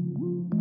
Woo!